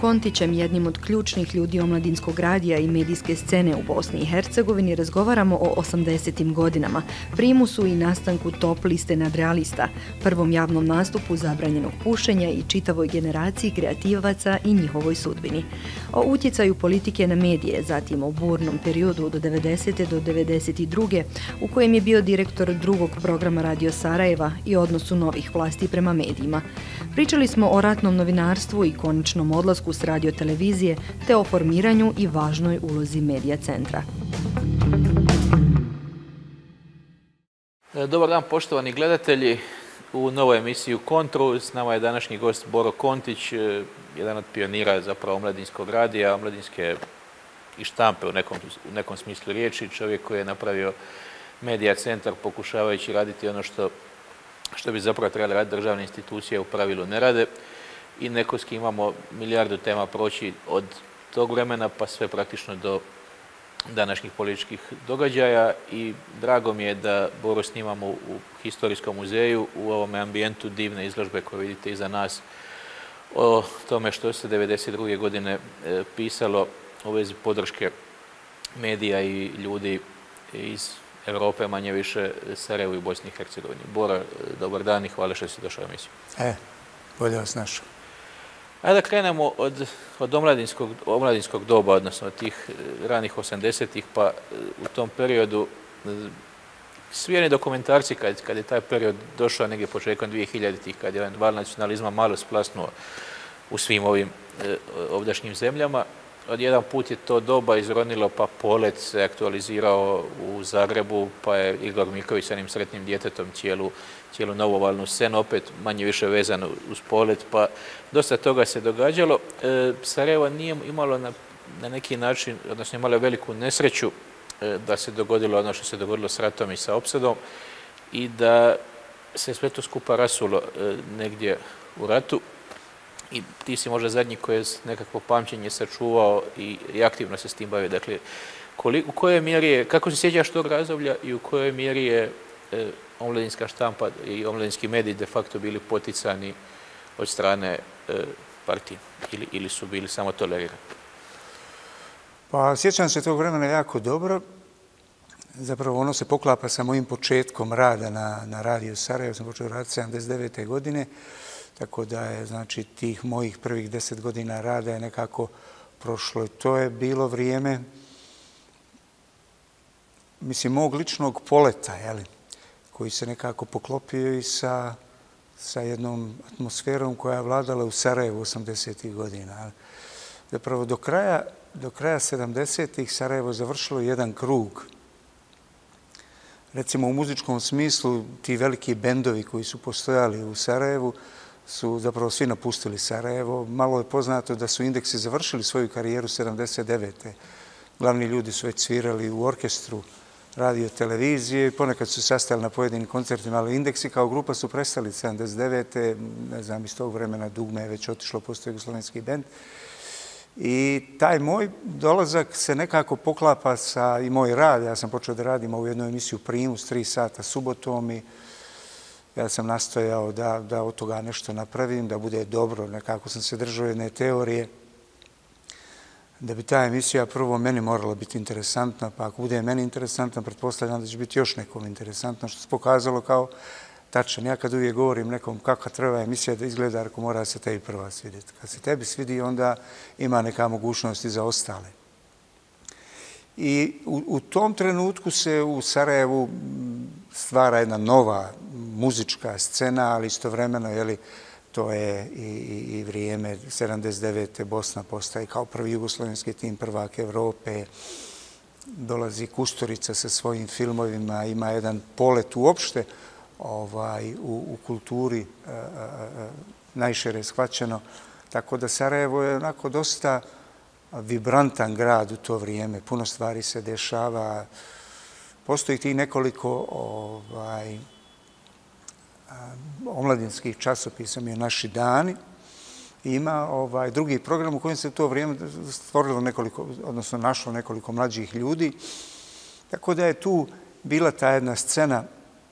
Kontićem, jednim od ključnih ljudi omladinskog radija i medijske scene u Bosni i Hercegovini, razgovaramo o 80. godinama, primusu i nastanku top liste nadrealista, prvom javnom nastupu zabranjenog pušenja i čitavoj generaciji kreativaca i njihovoj sudbini. O utjecaju politike na medije, zatim o burnom periodu do 90. do 92. u kojem je bio direktor drugog programa Radio Sarajeva i odnosu novih vlasti prema medijima. Pričali smo o ratnom novinarstvu i koničnom odlasku fokus radiotelevizije te o formiranju i važnoj ulozi medija centra. E, dobar dan poštovani gledatelji u novoj emisiji Kontro. S nama je današnji gost Boro Kontić, e, jedan od pionira zapravo omladinskog radija, omladinske i štampe u nekom, u nekom smislu riječi. Čovjek koji je napravio medija centar pokušavajući raditi ono što što bi zapravo trebali raditi državne institucije, u pravilu ne rade. I neko s kim imamo milijardu tema proći od tog vremena pa sve praktično do današnjih političkih događaja i drago mi je da Boro snimamo u Historijskom muzeju u ovom ambijentu divne izložbe koje vidite iza nas o tome što se 1992. godine e, pisalo u vezi podrške medija i ljudi iz Evrope, manje više Sarajevo i Bosni i Hercegovini. Bora, e, dobar dan i hvala što si došao u emisiju. E, bolje vas našao. Ajde da krenemo od, od omladinskog, omladinskog doba, odnosno od tih eh, ranih 80-ih, pa eh, u tom periodu eh, svi oni dokumentarci kad, kad je taj period došao negdje početkom 2000-ih, kad je val nacionalizma malo splasnuo u svim ovim ovdašnjim zemljama, Odjedan put je to doba izronilo, pa polet se aktualizirao u Zagrebu, pa je Igor Miković sa njim sretnim djetetom cijelu, cijelu novovalnu scenu, opet manje više vezano uz polet, pa dosta toga se događalo. E, Sarajevo nije imalo na, na neki način, odnosno imalo veliku nesreću e, da se dogodilo ono što se dogodilo s ratom i sa opsadom i da se sve to skupa rasulo e, negdje u ratu i ti si možda zadnji koji je nekakvo pamćenje sačuvao i, i aktivno se s tim bavio. Dakle, koliko, u kojoj mjeri je, kako se sjećaš tog razdoblja i u kojoj mjeri je e, omladinska štampa i omladinski mediji de facto bili poticani od strane e, partije ili, ili su bili samo tolerirani? Pa sjećam se tog vremena jako dobro. Zapravo ono se poklapa sa mojim početkom rada na, na radiju Sarajevo. Sam počeo raditi 79. godine. Tako da je, znači, tih mojih prvih deset godina rada je nekako prošlo. To je bilo vrijeme, mislim, mog ličnog poleta, jeli, koji se nekako poklopio i sa, sa jednom atmosferom koja je vladala u Sarajevu 80-ih godina. Zapravo, do kraja, do kraja 70-ih Sarajevo završilo jedan krug. Recimo, u muzičkom smislu, ti veliki bendovi koji su postojali u Sarajevu, su zapravo svi napustili Sarajevo. Malo je poznato da su indeksi završili svoju karijeru 79. Glavni ljudi su već svirali u orkestru radio televizije, ponekad su sastali na pojedinim koncertima, ali indeksi kao grupa su prestali 79. Ne znam, iz tog vremena dugme je već otišlo, postoje Jugoslovenski band. I taj moj dolazak se nekako poklapa sa i moj rad. Ja sam počeo da radim u jednu emisiju Primus, tri sata subotom i ja sam nastojao da, da od toga nešto napravim, da bude dobro, nekako sam se držao jedne teorije, da bi ta emisija prvo meni morala biti interesantna, pa ako bude meni interesantna, pretpostavljam da će biti još nekom interesantna, što se pokazalo kao tačan. Ja kad uvijek govorim nekom kakva treba emisija da izgleda, ako mora se tebi prva svidjeti. Kad se tebi svidi, onda ima neka mogućnost i za ostale. I u, u tom trenutku se u Sarajevu stvara jedna nova muzička scena, ali istovremeno, jeli, to je i, i, i vrijeme 79. Bosna postaje kao prvi jugoslovenski tim prvak Evrope, dolazi Kusturica sa svojim filmovima, ima jedan polet uopšte ovaj, u, u kulturi e, e, e, a, a, a, najšere shvaćeno. Tako da Sarajevo je onako dosta vibrantan grad u to vrijeme. Puno stvari se dešava. Postoji ti nekoliko ovaj, omladinskih časopisa mi je Naši dani. Ima ovaj drugi program u kojem se to vrijeme stvorilo nekoliko, odnosno našlo nekoliko mlađih ljudi. Tako da je tu bila ta jedna scena.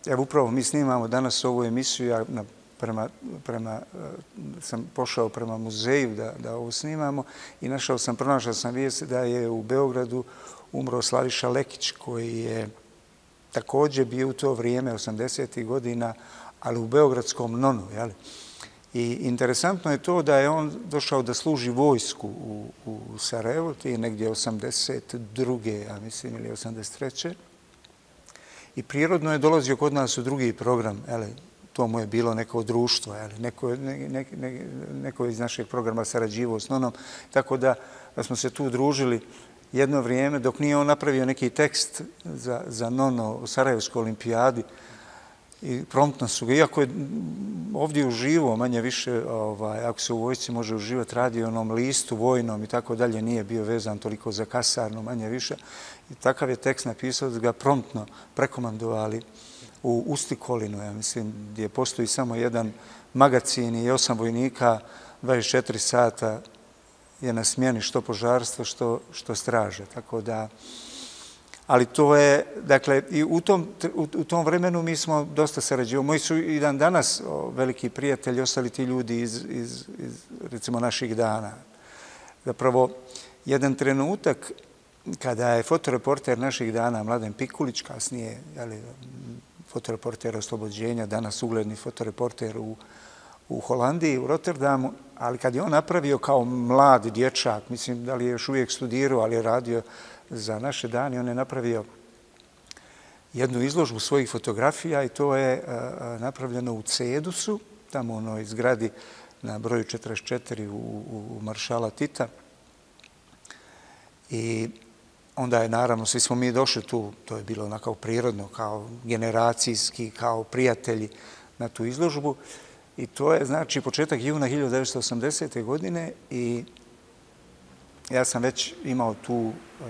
Evo upravo mi snimamo danas ovu emisiju, ja na prema, prema, e, sam pošao prema muzeju da, da ovo snimamo i našao sam, pronašao sam vijest da je u Beogradu umro Slaviša Lekić koji je također bio u to vrijeme, 80. godina, ali u Beogradskom nonu. Jeli? I interesantno je to da je on došao da služi vojsku u, u Sarajevo, ti je negdje 82. ja mislim, ili 83. I prirodno je dolazio kod nas u drugi program, jeli? To mu je bilo neko društvo, jeli? Neko, ne, ne, ne, neko iz našeg programa sarađivo s nonom, tako da, da smo se tu družili jedno vrijeme dok nije on napravio neki tekst za, za Nono u Sarajevskoj olimpijadi i promptno su ga, iako je ovdje uživo, manje više, ovaj, ako se u vojci može uživati, radi onom listu vojnom i tako dalje, nije bio vezan toliko za kasarnu, manje više. I takav je tekst napisao da ga promptno prekomandovali u Ustikolinu, ja mislim, gdje postoji samo jedan magacin i osam vojnika, 24 sata je na smjeni što požarstvo, što, što straže. Tako da, ali to je, dakle, i u tom, u, u tom vremenu mi smo dosta sarađivali. Moji su i dan danas o, veliki prijatelji, ostali ti ljudi iz, iz, iz, recimo, naših dana. Zapravo, jedan trenutak kada je fotoreporter naših dana, Mladen Pikulić, kasnije, jeli, fotoreporter oslobođenja, danas ugledni fotoreporter u, u Holandiji, u Rotterdamu, ali kad je on napravio kao mlad dječak, mislim da li je još uvijek studirao, ali je radio za naše dane, on je napravio jednu izložbu svojih fotografija i to je e, e, napravljeno u Cedusu, tamo u onoj zgradi na broju 44 u, u Maršala Tita. I onda je naravno, svi smo mi došli tu, to je bilo onako prirodno, kao generacijski, kao prijatelji na tu izložbu. I to je, znači, početak juna 1980. godine i ja sam već imao tu uh,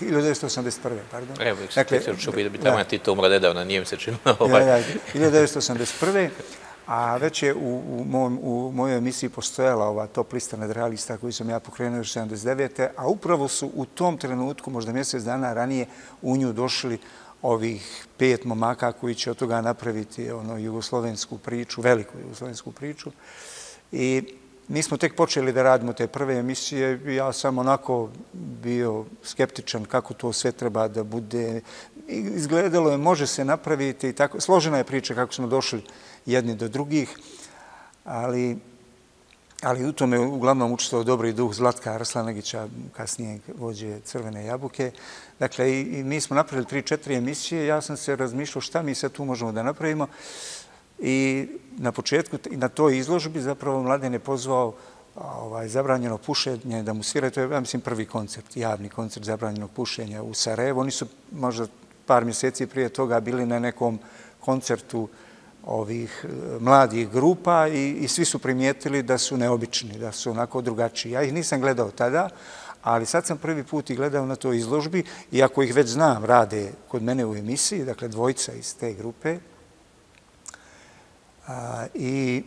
1981. pardon. Evo, dakle, ću biti da bi tamo ti to umra nedavno, nije mi se činilo. Ovaj. Ja, ja, 1981. A već je u, u, mom, u mojoj emisiji postojala ova top lista nadrealista koju sam ja pokrenuo još 79. A upravo su u tom trenutku, možda mjesec dana ranije, u nju došli ovih pet momaka koji će od toga napraviti ono jugoslovensku priču, veliku jugoslovensku priču. I mi smo tek počeli da radimo te prve emisije. Ja sam onako bio skeptičan kako to sve treba da bude. Izgledalo je, može se napraviti i tako. Složena je priča kako smo došli jedni do drugih, ali ali u tome uglavnom učestvovao dobri duh Zlatka Arslanagića, kasnije vođe Crvene jabuke. Dakle, i, i mi smo napravili tri, četiri emisije. Ja sam se razmišljao šta mi sad tu možemo da napravimo. I na početku, i na toj izložbi, zapravo Mladen je pozvao ovaj, zabranjeno pušenje da mu svira. To je, ja mislim, prvi koncert, javni koncert zabranjenog pušenja u Sarajevo. Oni su možda par mjeseci prije toga bili na nekom koncertu ovih e, mladih grupa i, i svi su primijetili da su neobični, da su onako drugačiji. Ja ih nisam gledao tada, ali sad sam prvi put i gledao na toj izložbi, iako ih već znam, rade kod mene u emisiji, dakle dvojca iz te grupe. A, I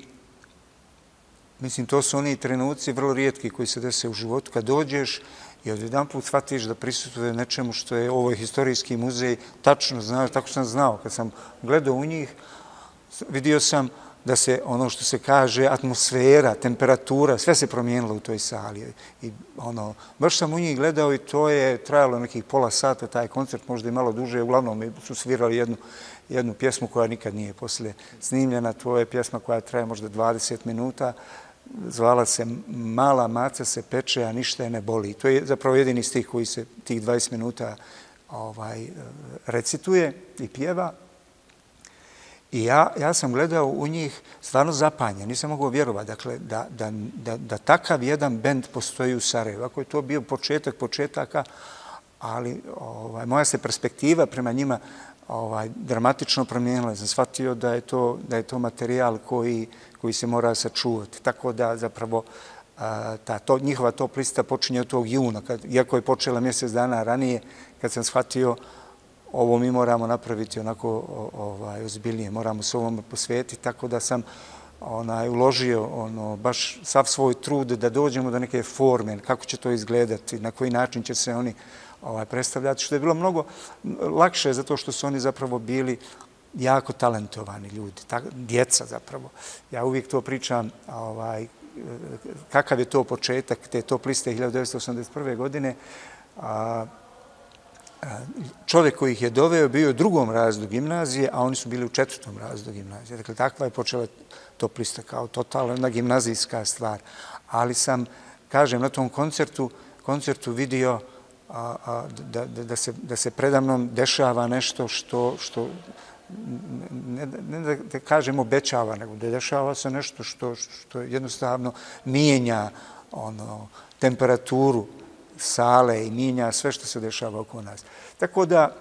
mislim, to su oni trenuci vrlo rijetki koji se dese u životu. Kad dođeš i od jedan put shvatiš da prisutuje nečemu što je ovo historijski muzej, tačno znaš, tako sam znao kad sam gledao u njih, vidio sam da se ono što se kaže atmosfera, temperatura, sve se promijenilo u toj sali. I ono, baš sam u njih gledao i to je trajalo nekih pola sata, taj koncert možda i malo duže. Uglavnom su svirali jednu, jednu pjesmu koja nikad nije poslije snimljena. To je pjesma koja traje možda 20 minuta. Zvala se Mala maca se peče, a ništa je ne boli. To je zapravo jedini stih koji se tih 20 minuta ovaj, recituje i pjeva. I ja, ja sam gledao u njih stvarno zapanje, nisam mogao vjerovati dakle, da, da, da, da takav jedan bend postoji u Sarajevu. Ako je to bio početak početaka, ali ovaj, moja se perspektiva prema njima ovaj, dramatično promijenila. Sam shvatio da je to, da je to materijal koji, koji se mora sačuvati. Tako da zapravo a, ta, to, njihova top lista počinje od tog juna, kad, iako je počela mjesec dana ranije, kad sam shvatio ovo mi moramo napraviti onako ovaj, ozbiljnije, moramo se ovom posvetiti, tako da sam onaj, uložio ono, baš sav svoj trud da dođemo do neke forme, kako će to izgledati, na koji način će se oni ovaj, predstavljati, što je bilo mnogo lakše zato što su oni zapravo bili jako talentovani ljudi, djeca zapravo. Ja uvijek to pričam, ovaj, kakav je to početak te top liste 1981. godine. Čovjek koji ih je doveo bio u drugom razdu gimnazije, a oni su bili u četvrtom razdu gimnazije. Dakle, takva je počela toplista kao totalna gimnazijska stvar. Ali sam, kažem, na tom koncertu, koncertu vidio da, da, se, da se predamnom dešava nešto što, što ne, ne da, da kažem obećava, nego da dešava se nešto što, što jednostavno mijenja ono, temperaturu sale i minja, sve što se dešava oko nas. Tako da,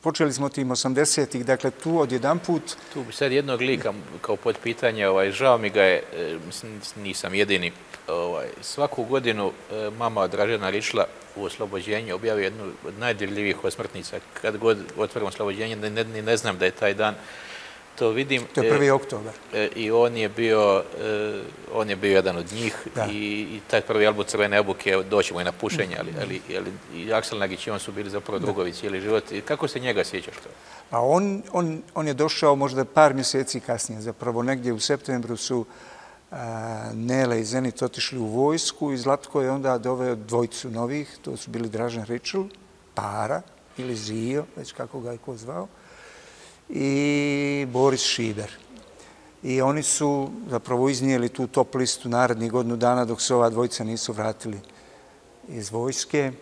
počeli smo tim 80-ih, dakle tu od jedan put... Tu bi sad jednog lika kao pod pitanje, ovaj, žao mi ga je, e, mislim, nisam jedini, ovaj, svaku godinu e, mama Dražena Rišla u oslobođenju objavi jednu od najdirljivijih osmrtnica. Kad god otvorim oslobođenje, ne, ne, ne znam da je taj dan, to vidim. To je prvi e, oktober. E, I on je bio, e, on je bio jedan od njih i, i taj prvi album Crvene obuke, doćemo i na pušenje, ali, ali, ali i Aksel Nagić i on su bili zapravo drugovi cijeli život. I kako se njega sjećaš to? Pa on, on, on je došao možda par mjeseci kasnije, zapravo negdje u septembru su Nele i Zenit otišli u vojsku i Zlatko je onda doveo dvojicu novih, to su bili Dražen Ričl, Para ili Zio, već kako ga je ko zvao, i Boris Šiber. I oni su zapravo iznijeli tu top listu narednih godinu dana dok se ova dvojica nisu vratili iz vojske.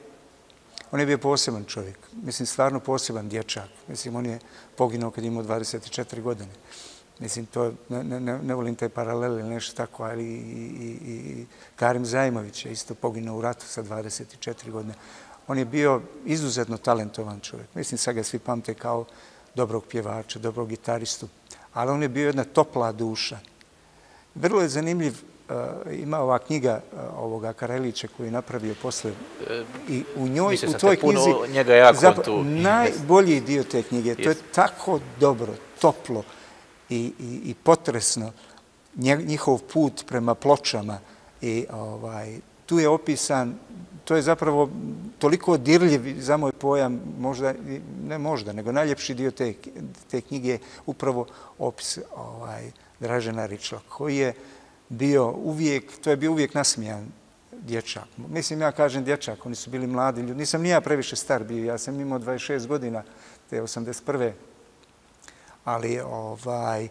On je bio poseban čovjek, mislim stvarno poseban dječak. Mislim, on je poginuo kad imao 24 godine. Mislim, to, ne, ne, ne volim te paralele ili nešto tako, ali i, i, i Karim Zajmović je isto poginuo u ratu sa 24 godine. On je bio izuzetno talentovan čovjek. Mislim, sad ga svi pamte kao dobrog pjevača, dobrog gitaristu, ali on je bio jedna topla duša. Vrlo je zanimljiv, uh, ima ova knjiga uh, ovoga Karelića koju je napravio posle i u njoj, Mislim, u toj knjizi, njega jako tu... najbolji dio te knjige, to je tako dobro, toplo, i, i, i potresno njihov put prema pločama i ovaj, tu je opisan, to je zapravo toliko dirljiv za moj pojam, možda, ne možda, nego najljepši dio te, te knjige upravo opis ovaj, Dražena Ričla, koji je bio uvijek, to je bio uvijek nasmijan dječak. Mislim, ja kažem dječak, oni su bili mladi ljudi. Nisam nija previše star bio, ja sam imao 26 godina, te 81 ali ovaj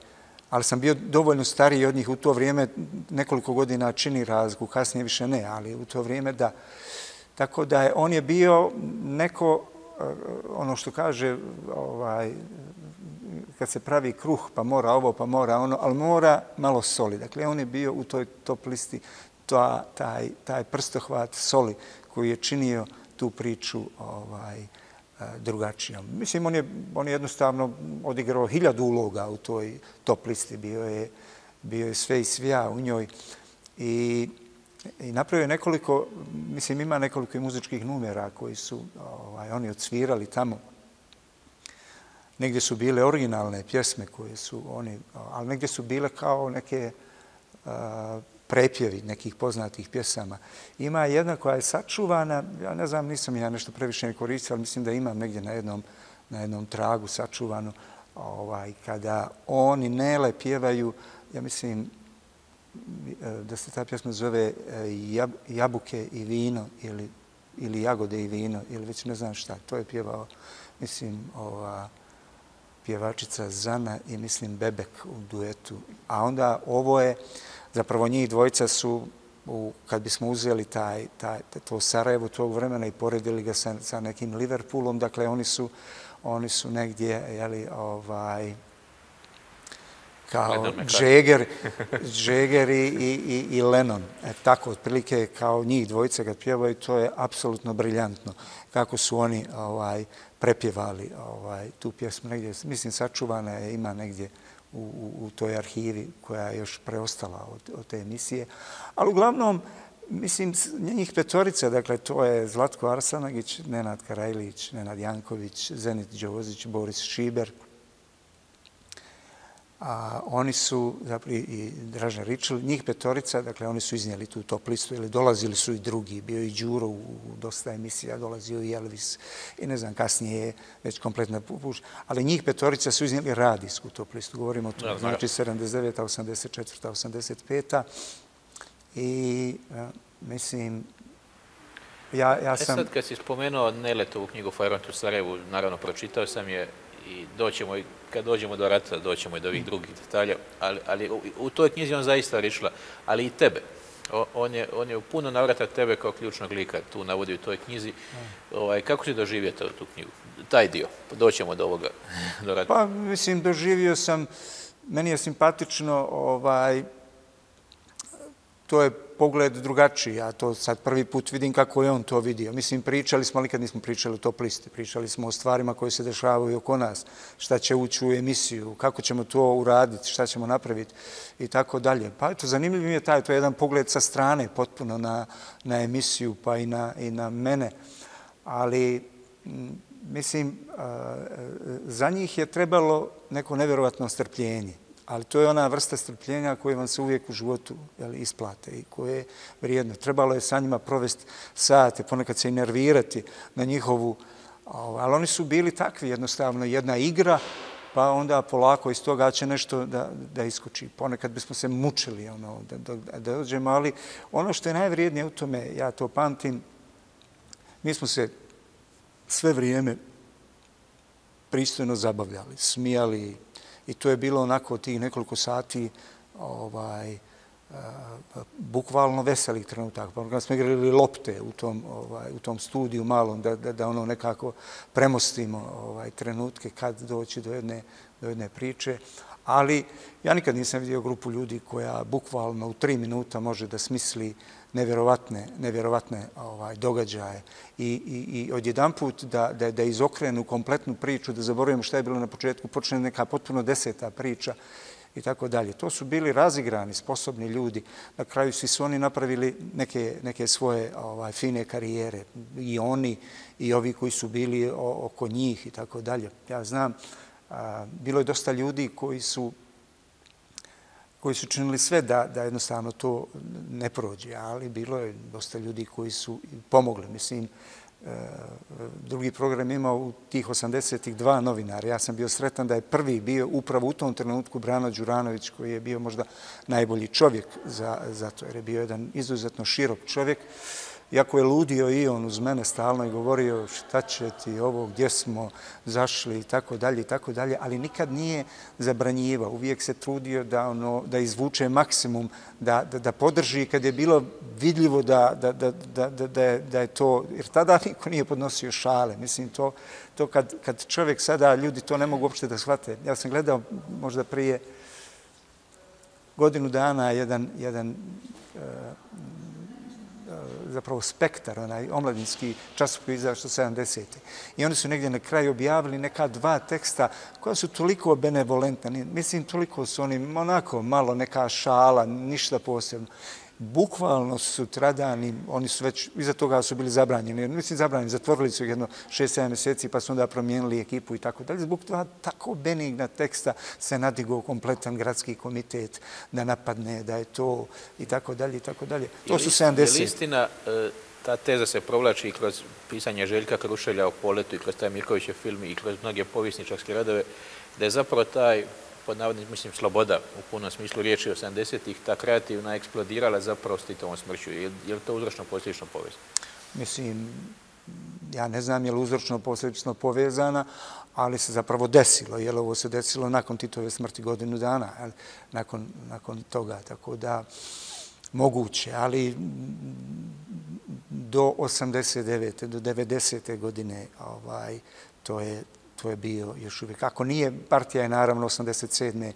ali sam bio dovoljno stariji od njih u to vrijeme, nekoliko godina čini razliku, kasnije više ne, ali u to vrijeme da. Tako da je, on je bio neko, e, ono što kaže, ovaj, kad se pravi kruh, pa mora ovo, pa mora ono, ali mora malo soli. Dakle, on je bio u toj top listi ta, taj, taj prstohvat soli koji je činio tu priču ovaj, e, drugačijom. Mislim, on je, on je jednostavno odigrao hiljadu uloga u toj top listi. Bio je, bio je sve i svija u njoj. I, i napravio je nekoliko, mislim, ima nekoliko i muzičkih numera koji su ovaj, oni odsvirali tamo. Negdje su bile originalne pjesme koje su oni, ali negdje su bile kao neke eh, prepjevi nekih poznatih pjesama. Ima jedna koja je sačuvana, ja ne znam, nisam ja nešto previše ne koristio, ali mislim da imam negdje na jednom, na jednom tragu sačuvanu, ovaj, kada oni nele pjevaju, ja mislim da se ta pjesma zove e, Jabuke i vino ili, ili Jagode i vino ili već ne znam šta. To je pjevao, mislim, ova pjevačica Zana i mislim Bebek u duetu. A onda ovo je, zapravo njih dvojica su, u, kad bismo uzeli taj, taj, to Sarajevo tog vremena i poredili ga sa, sa nekim Liverpoolom, dakle oni su, oni su negdje, jeli, ovaj, kao Džeger, Džeger i, i, i Lennon. E, tako, otprilike kao njih dvojica kad pjevaju, to je apsolutno briljantno. Kako su oni ovaj, prepjevali ovaj, tu pjesmu negdje. Mislim, sačuvana je, ima negdje u, u, u toj arhivi koja je još preostala od, od te emisije. Ali uglavnom, mislim, njih petorica, dakle, to je Zlatko Arsanagić, Nenad Karajlić, Nenad Janković, Zenit Đozić, Boris Šiber. A oni su, zapravo i Dražan Ričel, njih petorica, dakle oni su iznijeli tu top listu, ili dolazili su i drugi, bio i Đuro u dosta emisija, dolazio i Elvis i ne znam, kasnije je već kompletna puš, ali njih petorica su iznijeli radijsku top listu, govorimo o to, znači 79. 84. 85. I mislim, ja, ja e sam... E sad kad si spomenuo Neletovu knjigu Fajront u Sarajevu, naravno pročitao sam je i doćemo i kad dođemo do rata, doćemo i do ovih drugih detalja, ali, ali u, u toj knjizi on zaista rišla, ali i tebe. O, on, je, on je u puno navrata tebe kao ključnog lika tu navodi u toj knjizi. Ovaj, kako si doživio tu knjigu? Taj dio, doćemo do ovoga. Do rata. Pa, mislim, doživio sam, meni je simpatično, ovaj, to je pogled drugačiji. Ja to sad prvi put vidim kako je on to vidio. Mislim, pričali smo, ali kad nismo pričali o top listi. Pričali smo o stvarima koje se dešavaju oko nas. Šta će ući u emisiju, kako ćemo to uraditi, šta ćemo napraviti i tako dalje. Pa eto, zanimljiv mi je taj, to je jedan pogled sa strane potpuno na, na emisiju pa i na, i na mene. Ali, mislim, e, za njih je trebalo neko nevjerovatno strpljenje ali to je ona vrsta strpljenja koje vam se uvijek u životu jel, isplate i koje je vrijedno. Trebalo je sa njima provesti sate, ponekad se i nervirati na njihovu, ovaj, ali oni su bili takvi jednostavno, jedna igra, pa onda polako iz toga će nešto da, da iskoči. Ponekad bismo se mučili ono, da, da, da dođemo, ali ono što je najvrijednije u tome, ja to pamtim, mi smo se sve vrijeme pristojno zabavljali, smijali, i to je bilo onako tih nekoliko sati ovaj, eh, bukvalno veselih trenutaka. Pa kada smo igrali lopte u tom, ovaj, u tom studiju malom, da, da, da ono nekako premostimo ovaj, trenutke kad doći do jedne, do jedne priče. Ali ja nikad nisam vidio grupu ljudi koja bukvalno u tri minuta može da smisli nevjerovatne, nevjerovatne ovaj, događaje i, i, i odjedan put da, da, da izokrenu kompletnu priču, da zaboravimo šta je bilo na početku, počne neka potpuno deseta priča i tako dalje. To su bili razigrani, sposobni ljudi. Na kraju svi su oni napravili neke, neke svoje ovaj, fine karijere. I oni, i ovi koji su bili oko njih i tako dalje. Ja znam, a, bilo je dosta ljudi koji su koji su činili sve da, da jednostavno to ne prođe, ali bilo je dosta ljudi koji su pomogli. Mislim, e, drugi program imao u tih 82 dva novinara. Ja sam bio sretan da je prvi bio upravo u tom trenutku Brano Đuranović, koji je bio možda najbolji čovjek za, za to, jer je bio jedan izuzetno širok čovjek. Iako je ludio i on uz mene stalno i govorio šta će ti ovo, gdje smo zašli i tako dalje i tako dalje, ali nikad nije zabranjiva. Uvijek se trudio da, ono, da izvuče maksimum, da, da, da podrži kad je bilo vidljivo da, da, da, da, da, da, je, da je to, jer tada niko nije podnosio šale. Mislim, to, to kad, kad čovjek sada, ljudi to ne mogu uopšte da shvate. Ja sam gledao možda prije godinu dana jedan, jedan uh, zapravo spektar, onaj omladinski časopis izašao 70. I oni su negdje na kraju objavili neka dva teksta koja su toliko benevolentna. Mislim, toliko su oni onako malo neka šala, ništa posebno bukvalno su tradani, oni su već, iza toga su bili zabranjeni, mislim zabranjeni, zatvorili su jedno šest, 7 mjeseci pa su onda promijenili ekipu i tako dalje. Zbog toga tako benigna teksta se nadigo kompletan gradski komitet da napadne, da je to i tako dalje i tako dalje. To su 70. Je li istina, e, ta teza se provlači i kroz pisanje Željka Krušelja o poletu i kroz taj Mirkovićev film i kroz mnoge povisničarske radove, da je zapravo taj pod navodnim, mislim, sloboda u punom smislu riječi 80-ih, ta kreativna eksplodirala zapravo s Titovom smrću. Je, je li to uzročno posljedično povezano? Mislim, ja ne znam je li uzročno posljedično povezana, ali se zapravo desilo. jer ovo se desilo nakon Titove smrti godinu dana, ali nakon, nakon toga, tako da moguće, ali do 89. do 90. godine ovaj, to je to je bio još uvijek. Ako nije, partija je naravno 87.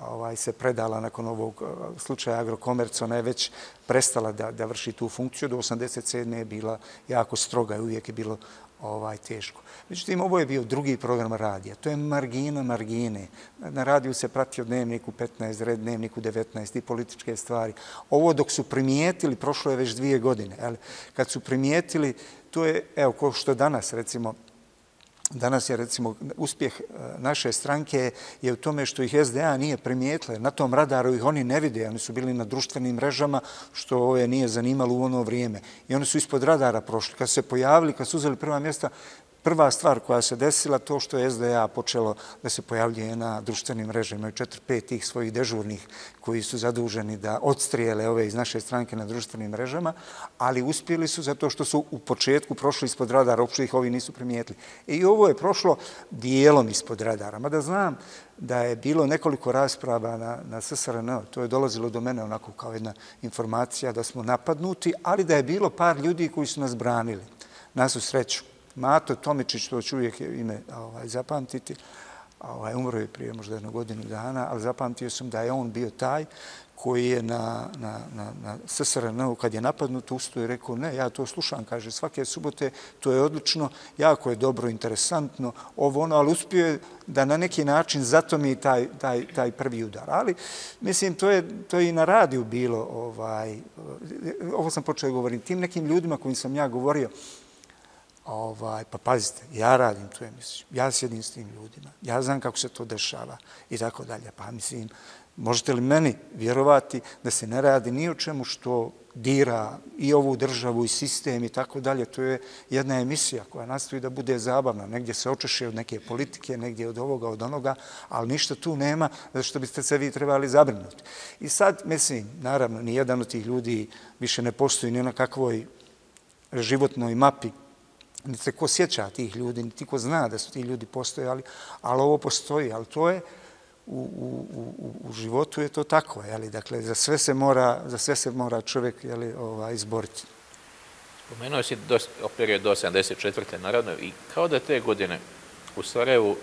Ovaj, se predala nakon ovog eh, slučaja Agrokomerc, ona je već prestala da, da vrši tu funkciju. Do 87. je bila jako stroga i uvijek je bilo ovaj teško. Međutim, ovo je bio drugi program radija. To je margina margine. Na radiju se pratio dnevnik u 15, red dnevnik u 19 i političke stvari. Ovo dok su primijetili, prošlo je već dvije godine, ali kad su primijetili, to je, evo, ko što danas, recimo, Danas je, recimo, uspjeh e, naše stranke je u tome što ih SDA nije primijetila. Na tom radaru ih oni ne vide. Oni su bili na društvenim mrežama, što ove nije zanimalo u ono vrijeme. I oni su ispod radara prošli. Kad se pojavili, kad su uzeli prva mjesta, prva stvar koja se desila to što je SDA počelo da se pojavljuje na društvenim mrežama. i četiri, pet tih svojih dežurnih koji su zaduženi da odstrijele ove iz naše stranke na društvenim mrežama, ali uspjeli su zato što su u početku prošli ispod radara, uopšte ih ovi nisu primijetili. I ovo je prošlo dijelom ispod radara. Mada znam da je bilo nekoliko rasprava na, na SSRN, to je dolazilo do mene onako kao jedna informacija da smo napadnuti, ali da je bilo par ljudi koji su nas branili. Nas u sreću. Mato Tomičić, to ću uvijek ime ovaj, zapamtiti, ovaj, umro je prije možda jednu godinu dana, ali zapamtio sam da je on bio taj koji je na, na, na, na SSRN, kad je napadnut, ustao i rekao, ne, ja to slušam, kaže, svake subote, to je odlično, jako je dobro, interesantno, ovo ono, ali uspio je da na neki način zato mi taj, taj, taj prvi udar. Ali, mislim, to je, to je i na radiju bilo, ovaj, ovo sam počeo govoriti, tim nekim ljudima kojim sam ja govorio, Ovaj, pa pazite, ja radim tu emisiju, ja sjedim s tim ljudima, ja znam kako se to dešava i tako dalje. Pa mislim, možete li meni vjerovati da se ne radi ni o čemu što dira i ovu državu i sistem i tako dalje. To je jedna emisija koja nastoji da bude zabavna. Negdje se očeše od neke politike, negdje od ovoga, od onoga, ali ništa tu nema zato što biste se vi trebali zabrinuti. I sad, mislim, naravno, nijedan od tih ljudi više ne postoji ni na kakvoj životnoj mapi niti se ko sjeća tih ljudi, niti ko zna da su ti ljudi postojali, ali ovo postoji, ali to je u, u, u, u životu je to tako, jeli? dakle, za sve se mora, za sve se mora čovjek jeli, ovaj, izboriti. Spomenuo si do, o period do 84. naravno i kao da te godine u Sarajevu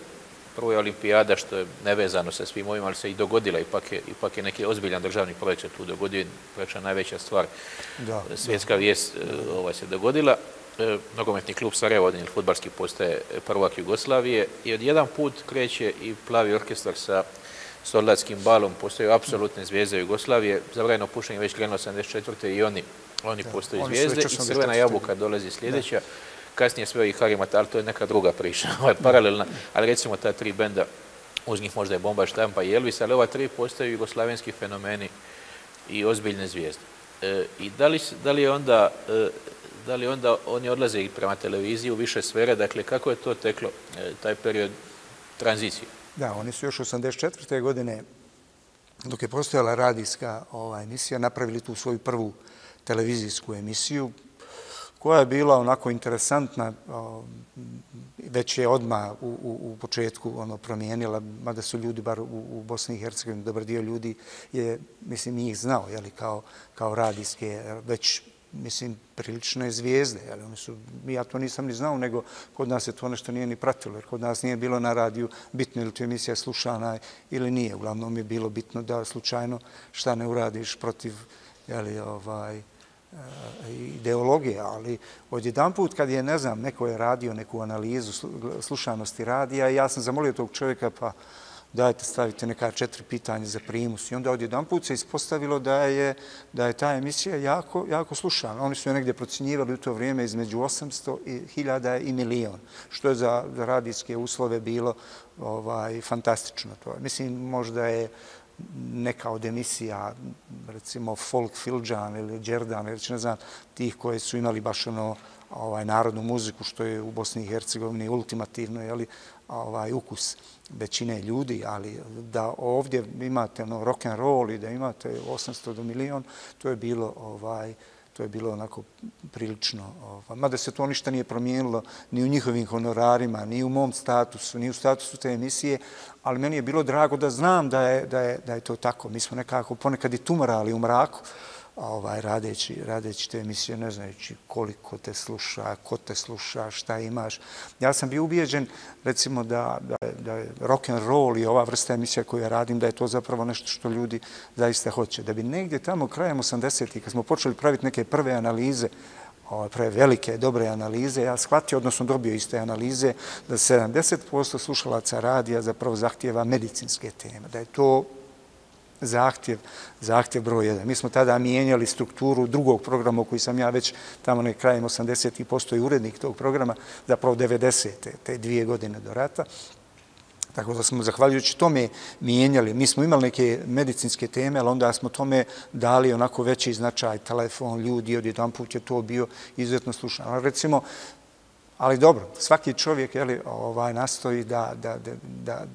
prvo je olimpijada što je nevezano sa svim ovim, ali se i dogodila, ipak je, ipak je neki ozbiljan državni projekt tu dogodio, preča najveća stvar, da, svjetska da. vijest ovaj, se dogodila. E, nogometni klub Sarajevo, ili futbalski postaje prvak Jugoslavije i od jedan put kreće i plavi orkestar sa soldatskim balom, postaju apsolutne zvijezde Jugoslavije, zavrajeno pušenje već krenuo 84. i oni, oni postaju zvijezde i Crvena jabuka dolazi sljedeća. Da. Kasnije sve i Harimat, ali to je neka druga priča, ovaj, paralelna, ali recimo ta tri benda, uz njih možda je Bomba Štampa i Elvis, ali ova tri postaju jugoslavenski fenomeni i ozbiljne zvijezde. E, I da li, da li je onda e, da li onda oni odlaze i prema televiziji u više sfere, dakle kako je to teklo, e, taj period tranzicije? Da, oni su još 84. godine, dok je postojala radijska ova, emisija, napravili tu svoju prvu televizijsku emisiju, koja je bila onako interesantna, već je odma u, u, u početku ono promijenila, mada su ljudi, bar u, u Bosni i Hercegovini, dobar dio ljudi je, mislim, njih znao, jeli, kao, kao radijske, već mislim, prilične zvijezde. Ali oni su, ja to nisam ni znao, nego kod nas se to nešto nije ni pratilo, jer kod nas nije bilo na radiju bitno ili tu emisija slušana ili nije. Uglavnom je bilo bitno da slučajno šta ne uradiš protiv jeli, ovaj, eh, ideologije, ali od jedan put kad je, ne znam, neko je radio neku analizu slušanosti radija, ja sam zamolio tog čovjeka, pa dajte stavite neka četiri pitanja za primus. I onda od jedan put se ispostavilo da je, da je ta emisija jako, jako slušana. Oni su je negdje procjenjivali u to vrijeme između 800 i hiljada i milion, što je za, za radijske uslove bilo ovaj, fantastično. To. Mislim, možda je neka od emisija, recimo Folk Filđan ili Đerdan, ili ne znam, tih koje su imali baš ono, ovaj, narodnu muziku, što je u Bosni i Hercegovini ultimativno, jeli, ovaj, ukus većine ljudi, ali da ovdje imate no, rock and roll i da imate 800 do milion, to je bilo ovaj to je bilo onako prilično. Ovaj. Mada se to ništa nije promijenilo ni u njihovim honorarima, ni u mom statusu, ni u statusu te emisije, ali meni je bilo drago da znam da je, da je, da je to tako. Mi smo nekako ponekad i tumarali u mraku, ovaj, radeći, radeći te emisije, ne znajući koliko te sluša, ko te sluša, šta imaš. Ja sam bio ubijeđen, recimo, da, da, da je rock and roll i ova vrsta emisija koju ja radim, da je to zapravo nešto što ljudi zaista hoće. Da bi negdje tamo krajem 80-ih, kad smo počeli praviti neke prve analize, ovaj, prve velike, dobre analize, ja shvatio, odnosno dobio iste analize, da 70% slušalaca radija zapravo zahtjeva medicinske teme, da je to zahtjev, zahtjev broj 1. Mi smo tada mijenjali strukturu drugog programa koji sam ja već tamo na krajem 80. postoji urednik tog programa, zapravo 90. te dvije godine do rata. Tako da smo, zahvaljujući tome, mijenjali. Mi smo imali neke medicinske teme, ali onda smo tome dali onako veći značaj, telefon, ljudi, od jedan put je to bio izuzetno slušano. Recimo, ali dobro, svaki čovjek jeli, ovaj, nastoji da, da, da,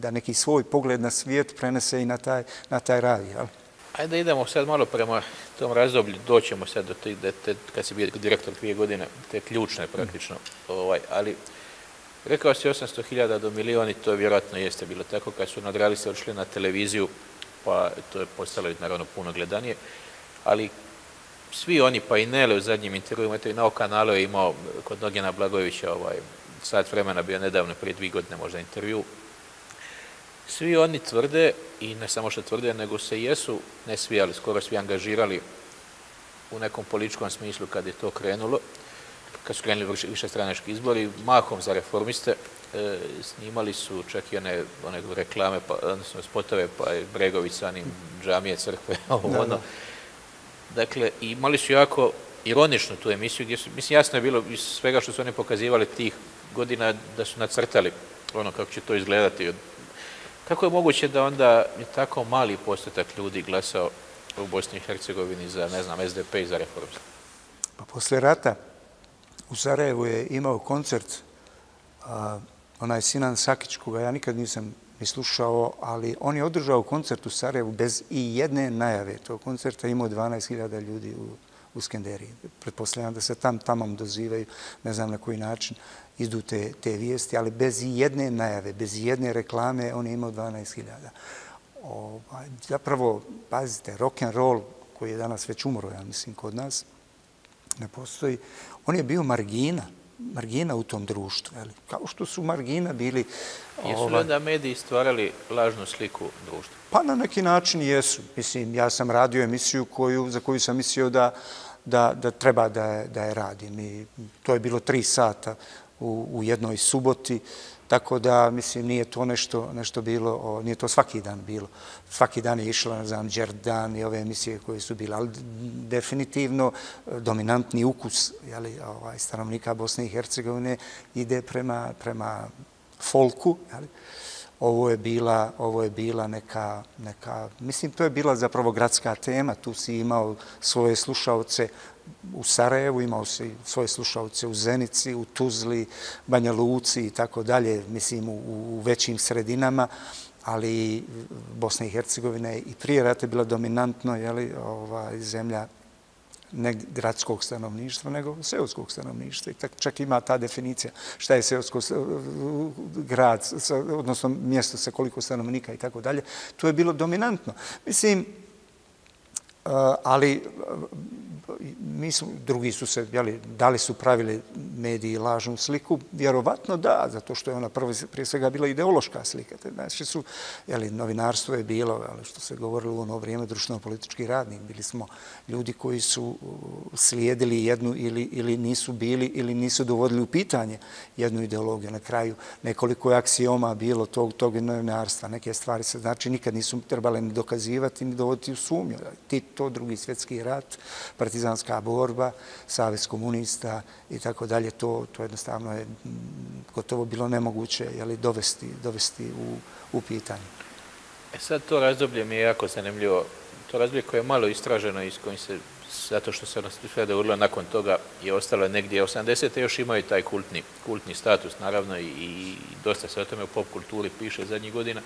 da, neki svoj pogled na svijet prenese i na taj, na taj rad. Jeli? Ajde idemo sad malo prema tom razdoblju, doćemo sad do te, te, kad si bio direktor dvije godine, te ključne praktično, ovaj, ali Rekao si 800.000 do milioni, to je vjerojatno jeste bilo tako kad su nadrealisti odšli na televiziju, pa to je postalo naravno puno gledanije, ali svi oni, pa i Nele u zadnjim intervjuima, eto i na kanalu je imao kod Nogena Blagovića ovaj, sat vremena bio nedavno, prije dvije godine možda intervju, svi oni tvrde, i ne samo što tvrde, nego se jesu, ne svi, ali skoro svi angažirali u nekom političkom smislu kad je to krenulo, kad su krenuli više stranački izbori, mahom za reformiste, e, snimali su čak i one, one reklame, pa, odnosno spotove, pa Bregović sa onim džamije, crkve, ovo ono. Dakle, imali su jako ironičnu tu emisiju, gdje su, mislim, jasno je bilo iz svega što su oni pokazivali tih godina da su nacrtali ono kako će to izgledati. Kako je moguće da onda je tako mali postotak ljudi glasao u Bosni i Hercegovini za, ne znam, SDP i za reformstvo? Pa posle rata u Sarajevu je imao koncert onaj Sinan Sakić, koga ja nikad nisam ni slušao, ali on je održao koncert u Sarajevu bez i jedne najave. To koncerta imao 12.000 ljudi u, u Skenderiji. Pretpostavljam da se tam tamom dozivaju, ne znam na koji način idu te, te vijesti, ali bez i jedne najave, bez i jedne reklame, on je imao 12.000. Ovaj, zapravo, pazite, rock and roll, koji je danas već umro, ja mislim, kod nas, ne postoji. On je bio margina, margina u tom društvu. Kao što su margina bili... Jesu li ovaj, onda mediji stvarali lažnu sliku društva? Pa na neki način jesu. Mislim, ja sam radio emisiju koju, za koju sam mislio da, da, da treba da je, da je radim. I to je bilo tri sata u, u jednoj suboti. Tako da, mislim, nije to nešto, nešto bilo, nije to svaki dan bilo. Svaki dan je išla, ne znam, Đerdan i ove emisije koje su bile, ali definitivno e, dominantni ukus jeli, ovaj, stanovnika Bosne i Hercegovine ide prema, prema folku. Jeli. Ovo je bila, ovo je bila neka, neka, mislim, to je bila zapravo gradska tema. Tu si imao svoje slušalce u Sarajevu, imao se svoje slušalce u Zenici, u Tuzli, Banja Luci i tako dalje, mislim, u, u većim sredinama, ali Bosna i Hercegovina je i prije rata bila dominantno jeli, ovaj, zemlja ne gradskog stanovništva, nego seoskog stanovništva. I čak ima ta definicija šta je seosko grad, odnosno mjesto sa koliko stanovnika i tako dalje. To je bilo dominantno. Mislim, eh, ali Pa, mi su, drugi su se, jeli, da li su pravili mediji lažnu sliku? Vjerovatno da, zato što je ona prvo, prije svega bila ideološka slika. Znači su, jeli, novinarstvo je bilo, ali što se govorilo u ono vrijeme, društveno-politički radnik. Bili smo ljudi koji su slijedili jednu ili, ili nisu bili ili nisu dovodili u pitanje jednu ideologiju. Na kraju nekoliko je aksioma bilo tog, tog novinarstva. Neke stvari se, znači, nikad nisu trebali ni dokazivati ni dovoditi u sumnju. Ti to drugi svjetski rat, partizanska borba, savez komunista i tako dalje, to, to jednostavno je mm, gotovo bilo nemoguće jeli, dovesti, dovesti u, u pitanje. E sad to razdoblje mi je jako zanimljivo. To razdoblje koje je malo istraženo i s kojim se, zato što se ono sve da dogodilo nakon toga je ostalo negdje 80. još imaju taj kultni, kultni status, naravno, i, i dosta se o tome u pop kulturi piše zadnjih godina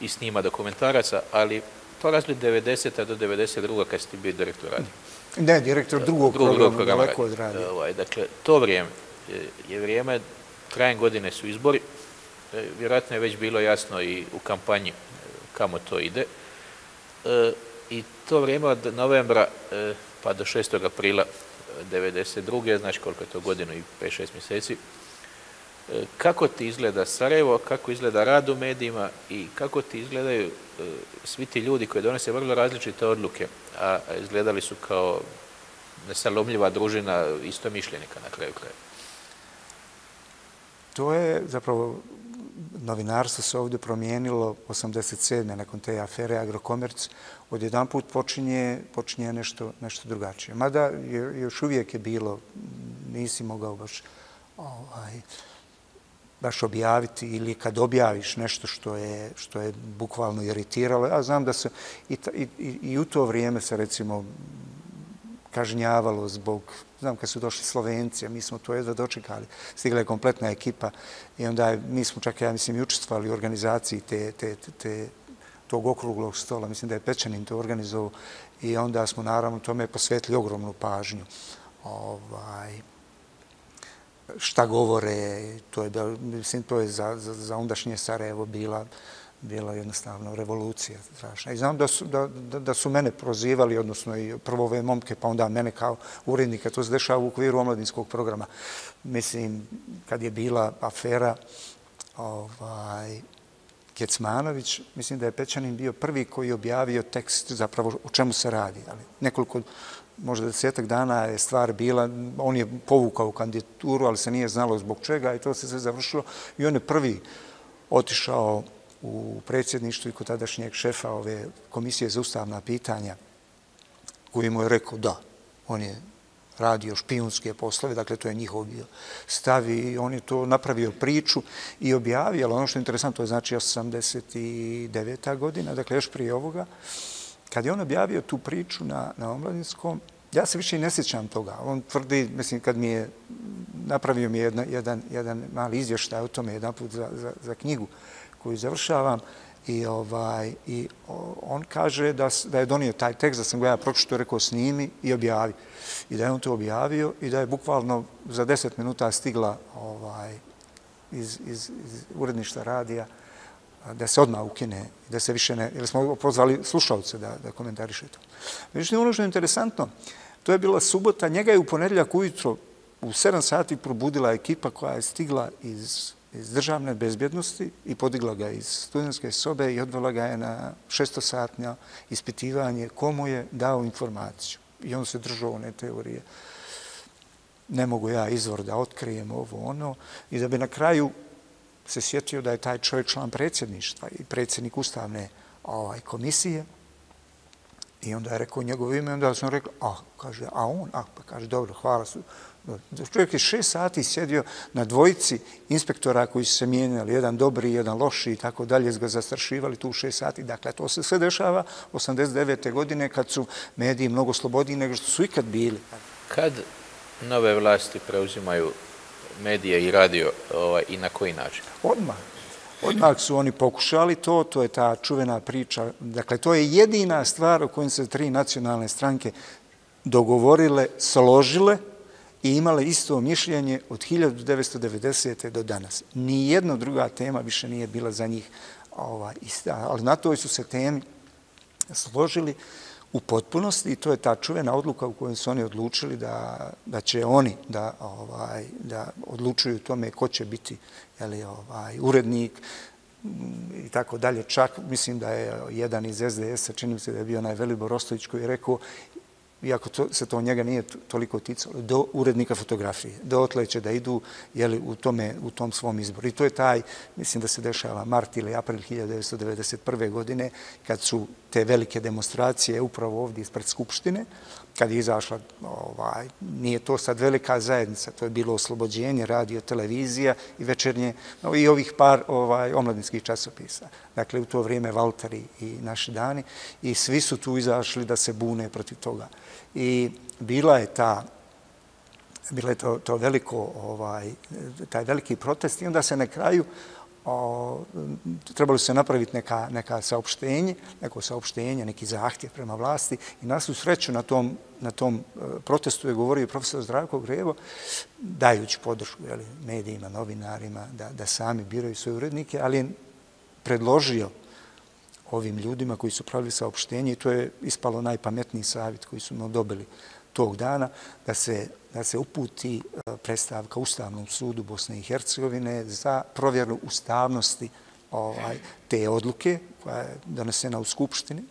i snima dokumentaraca, ali to razdoblje 90. do 92. kad ste bio direktor radio. Ne, direktor drugog, drugog programa, programa daleko od radi. Ovaj, dakle, to vrijeme je vrijeme, krajem godine su izbori, e, vjerojatno je već bilo jasno i u kampanji e, kamo to ide. E, I to vrijeme od novembra pa do 6. aprila 92. znači koliko je to godinu i 5-6 mjeseci, kako ti izgleda Sarajevo, kako izgleda rad u medijima i kako ti izgledaju e, E, svi ti ljudi koji donose vrlo različite odluke, a izgledali su kao nesalomljiva družina isto mišljenika na kraju kraja. To je zapravo novinarstvo se ovdje promijenilo 87. nakon te afere Agrokomerc, od jedan put počinje, počinje nešto, nešto drugačije. Mada je, još uvijek je bilo, nisi mogao baš, ovaj, baš objaviti ili kad objaviš nešto što je, što je bukvalno iritiralo. Ja znam da se i, i, i u to vrijeme se recimo kažnjavalo zbog, znam kad su došli Slovenci, a mi smo to jedva dočekali, stigla je kompletna ekipa i onda je, mi smo čak, ja mislim, i učestvali u organizaciji te, te, te, te, tog okruglog stola, mislim da je Pečanin to organizovao i onda smo naravno tome posvetili ogromnu pažnju. Ovaj, šta govore, to je, mislim, to je za, za, za ondašnje Sarajevo bila bila jednostavno revolucija strašna. I znam da su, da, da, su mene prozivali, odnosno i prvo ove momke, pa onda mene kao urednika, to se dešava u okviru omladinskog programa. Mislim, kad je bila afera ovaj, Kecmanović, mislim da je Pećanin bio prvi koji je objavio tekst zapravo o čemu se radi. Ali nekoliko, možda desetak dana je stvar bila, on je povukao kandidaturu, ali se nije znalo zbog čega i to se sve završilo. I on je prvi otišao u predsjedništvu i kod tadašnjeg šefa ove komisije za ustavna pitanja, koji mu je rekao da, on je radio špijunske poslove, dakle to je njihov bio stav i on je to napravio priču i objavio, ali ono što je interesantno, to je znači 89. godina, dakle još prije ovoga, kad je on objavio tu priču na, na omladinskom, ja se više i ne sjećam toga. On tvrdi, mislim, kad mi je napravio mi jedna, jedan, jedan mali izvještaj o tome jedan put za, za, za knjigu, koju završavam i ovaj i on kaže da da je donio taj tekst da sam ga ja pročito, rekao snimi i objavi i da je on to objavio i da je bukvalno za 10 minuta stigla ovaj iz iz iz uredništa radija da se odmah ukine da se više ne jer smo pozvali slušaoce da da komentariše to. Međutim ono što je interesantno to je bila subota njega je u ponedjeljak ujutro u 7 sati probudila ekipa koja je stigla iz iz državne bezbjednosti i podigla ga iz studentske sobe i odvela ga je na šestosatnja ispitivanje komu je dao informaciju. I on se držao one teorije. Ne mogu ja izvor da otkrijem ovo ono. I da bi na kraju se sjetio da je taj čovjek član predsjedništva i predsjednik ustavne ovaj, komisije. I onda je rekao njegov ime, onda sam rekao, a, kaže, a on, a, pa kaže, dobro, hvala su, Čovjek je šest sati sjedio na dvojici inspektora koji su se mijenjali, jedan dobri, jedan loši i tako dalje, ga zastrašivali tu šest sati. Dakle, to se sve dešava 89. godine kad su mediji mnogo slobodniji nego što su ikad bili. Kad nove vlasti preuzimaju medije i radio ovaj, i na koji način? Odmah. Odmah su oni pokušali to, to je ta čuvena priča. Dakle, to je jedina stvar o kojoj se tri nacionalne stranke dogovorile, složile, i imale isto mišljenje od 1990. do danas. Nijedna druga tema više nije bila za njih ovaj, ista, ali na toj su se temi složili u potpunosti i to je ta čuvena odluka u kojoj su oni odlučili da, da će oni da, ovaj, da odlučuju tome ko će biti jeli, ovaj, urednik i tako dalje. Čak mislim da je jedan iz SDS-a, čini se da je bio onaj Velibor Ostojić koji je rekao iako to, se to njega nije toliko ticalo, do urednika fotografije. Do otle će da idu jeli, u, tome, u tom svom izboru. I to je taj, mislim da se dešava mart ili april 1991. godine, kad su te velike demonstracije upravo ovdje ispred Skupštine, kad je izašla, ovaj, nije to sad velika zajednica, to je bilo oslobođenje, radio, televizija i večernje, no, i ovih par ovaj, omladinskih časopisa. Dakle, u to vrijeme Valtari i naši dani i svi su tu izašli da se bune protiv toga. I bila je ta bilo je to, to veliko, ovaj, taj veliki protest i onda se na kraju o, trebali se napraviti neka, neka saopštenje, neko saopštenje, neki zahtjev prema vlasti i nas u sreću na tom, na tom e, protestu je govorio profesor Zdravko Grevo, dajući podršku jeli, medijima, novinarima, da, da sami biraju svoje urednike, ali je predložio ovim ljudima koji su pravili saopštenje i to je ispalo najpametniji savjet koji su nam dobili tog dana, da se, da se uputi e, predstavka Ustavnom sudu Bosne i Hercegovine za provjeru ustavnosti ovaj, te odluke koja je donesena u Skupštini.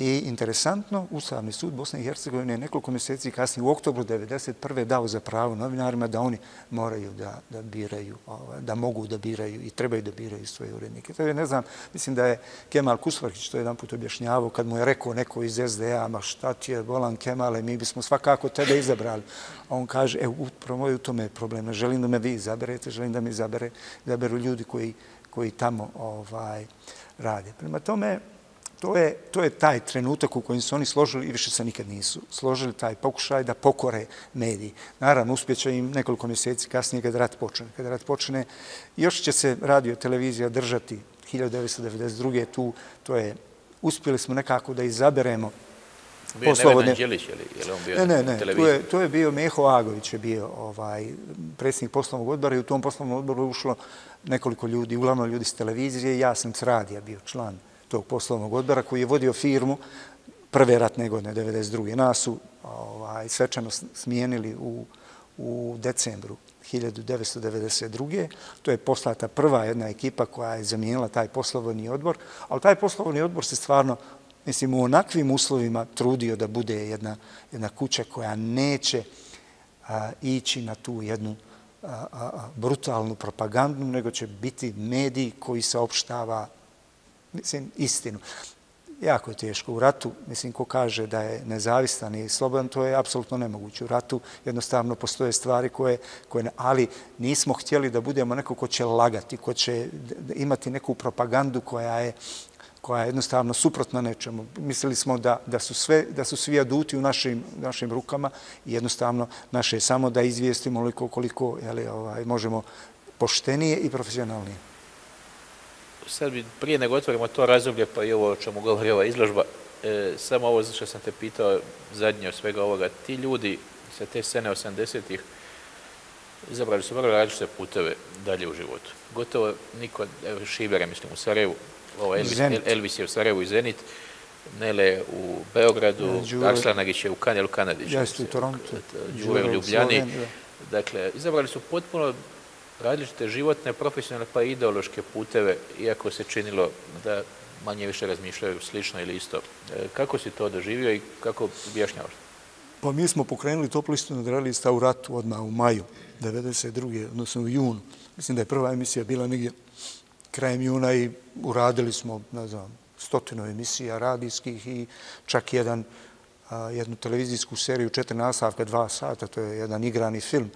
I interesantno, Ustavni sud Bosne i Hercegovine je nekoliko mjeseci kasnije u oktobru 1991. dao za pravo novinarima da oni moraju da, da biraju, ovaj, da mogu da biraju i trebaju da biraju svoje urednike. To je, ne znam, mislim da je Kemal Kusvarkić to jedan put objašnjavao kad mu je rekao neko iz SDA, ma šta ti je, volan Kemale, mi bismo svakako tebe izabrali. A on kaže, e, upravo je u tome problem, ne želim da me vi izaberete, želim da me izabere, izaberu ljudi koji, koji tamo ovaj, rade. Prema tome, To je, to je taj trenutak u kojem su oni složili i više se nikad nisu složili taj pokušaj da pokore mediji. Naravno, uspjeće im nekoliko mjeseci kasnije kad rat počne. Kad rat počne, još će se radio televizija držati 1992. tu, to je, uspjeli smo nekako da izaberemo Bio je Neven Anđelić, je li on bio ne, ne, ne, to je, to je bio Meho Agović, je bio ovaj, predsjednik poslovnog odbora i u tom poslovnom odboru ušlo nekoliko ljudi, uglavnom ljudi s televizije, ja sam s radija bio član tog poslovnog odbora koji je vodio firmu prve ratne godine, 1992. Nas su ovaj, svečano smijenili u, u decembru 1992. To je poslata prva jedna ekipa koja je zamijenila taj poslovni odbor, ali taj poslovni odbor se stvarno, mislim, u onakvim uslovima trudio da bude jedna, jedna kuća koja neće a, ići na tu jednu a, a, brutalnu propagandu, nego će biti mediji koji se opštava mislim, istinu. Jako je teško. U ratu, mislim, ko kaže da je nezavistan i slobodan, to je apsolutno nemoguće. U ratu jednostavno postoje stvari koje, koje ne, ali nismo htjeli da budemo neko ko će lagati, ko će imati neku propagandu koja je koja je jednostavno suprotna nečemu. Mislili smo da, da, su sve, da su svi aduti u našim, našim rukama i jednostavno naše je samo da izvijestimo koliko, koliko jeli, ovaj, možemo poštenije i profesionalnije sad bi prije nego otvorimo to razdoblje, pa i ovo o čemu govori ova izložba, e, samo ovo što sam te pitao zadnje od svega ovoga, ti ljudi sa te scene 80-ih izabrali su vrlo različite puteve dalje u životu. Gotovo niko, evo Šibere, mislim, u Sarajevu, ovo Elvis, Elvis je u Sarajevu i Zenit, Nele u Beogradu, Arslanagić je u Kanelu, Kanadić. Jeste u Torontu. Đure u Ljubljani. Dakle, izabrali su potpuno različite životne, profesionalne pa i ideološke puteve, iako se činilo da manje više razmišljaju slično ili isto. E, kako si to doživio i kako objašnjavaš? Pa mi smo pokrenuli top listu nadrealista u ratu odmah u maju 1992. odnosno u junu. Mislim da je prva emisija bila negdje krajem juna i uradili smo, ne znam, stotinu emisija radijskih i čak jedan, jednu televizijsku seriju, četiri nastavka, dva sata, to je jedan igrani film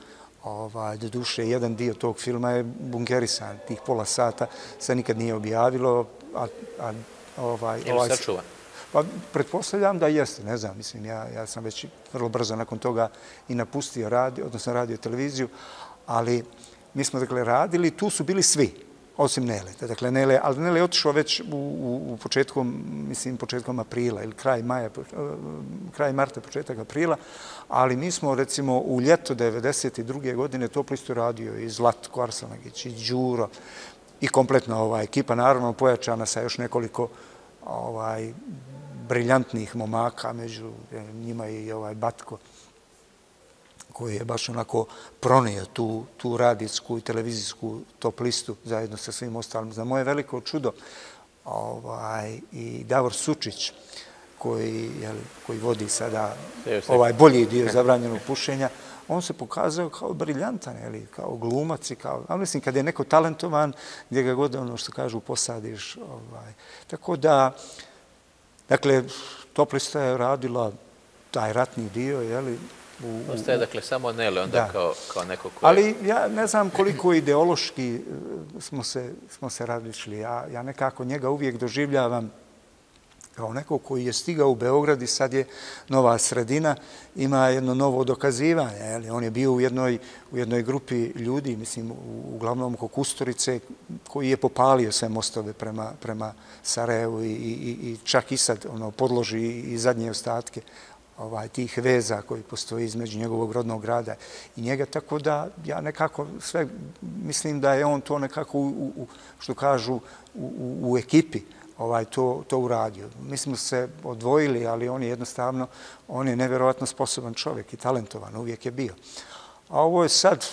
ovaj, do duše, jedan dio tog filma je bunkerisan, tih pola sata se nikad nije objavilo. A, a, ovaj, je ovaj, sačuvan? Pa, pretpostavljam da jeste, ne znam, mislim, ja, ja sam već vrlo brzo nakon toga i napustio radio, odnosno radio televiziju, ali mi smo, dakle, radili, tu su bili svi, osim Nele. Dakle, Nele, ali Nele je otišao već u, u, u početkom, mislim, početkom aprila ili kraj maja, e, kraj marta, početak aprila, ali mi smo, recimo, u ljeto 1992. godine to plisto radio i Zlatko Arsanagić i Đuro i kompletna ova ekipa, naravno pojačana sa još nekoliko ovaj, briljantnih momaka, među e, njima i ovaj Batko, koji je baš onako pronio tu, tu radijsku i televizijsku top listu zajedno sa svim ostalim. Za moje veliko čudo ovaj, i Davor Sučić, koji, jel, koji vodi sada ovaj bolji dio zabranjenog pušenja, on se pokazao kao briljantan, jel, kao glumac i kao, ali mislim, kad je neko talentovan, gdje ga god ono što kažu posadiš. Ovaj. Tako da, dakle, top lista je radila taj ratni dio, jel, U, Ostaje dakle samo Nele onda da. kao, kao neko koje... Ali ja ne znam koliko ideološki e, smo se, smo se različili. Ja, ja nekako njega uvijek doživljavam kao neko koji je stigao u Beograd i sad je nova sredina, ima jedno novo dokazivanje. Jeli? On je bio u jednoj, u jednoj grupi ljudi, mislim, uglavnom oko Kusturice, koji je popalio sve mostove prema, prema Sarajevu i, i, i čak i sad ono, podloži i zadnje ostatke ovaj, tih veza koji postoji između njegovog rodnog grada i njega, tako da ja nekako sve mislim da je on to nekako, u, u, što kažu, u, u ekipi ovaj, to, to uradio. Mi smo se odvojili, ali on je jednostavno, on je nevjerovatno sposoban čovjek i talentovan, uvijek je bio. A ovo je sad,